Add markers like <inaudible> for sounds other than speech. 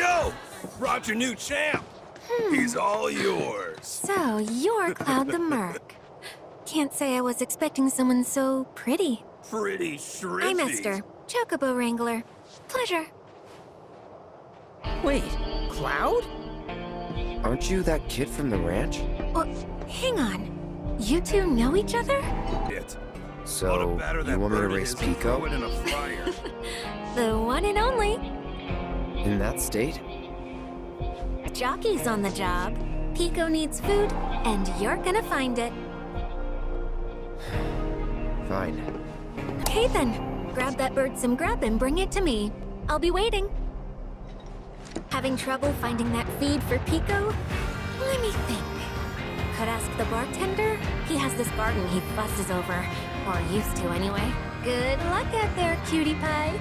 Yo! Brought your new champ. Hmm. He's all yours. So, you're Cloud the Merc. Can't say I was expecting someone so pretty. Pretty shrimpy. I'm Esther, Chocobo Wrangler. Pleasure. Wait, Cloud? Aren't you that kid from the ranch? Oh, hang on. You two know each other? It. So, Oughta you want me to race is and throw Pico? it in. <laughs> The one and only. In that state? Jockey's on the job. Pico needs food, and you're gonna find it. Fine. Okay then. Grab that bird some grub and bring it to me. I'll be waiting. Having trouble finding that feed for Pico? Let me think. Could ask the bartender? He has this garden he fusses over. Or used to, anyway. Good luck out there, cutie pie.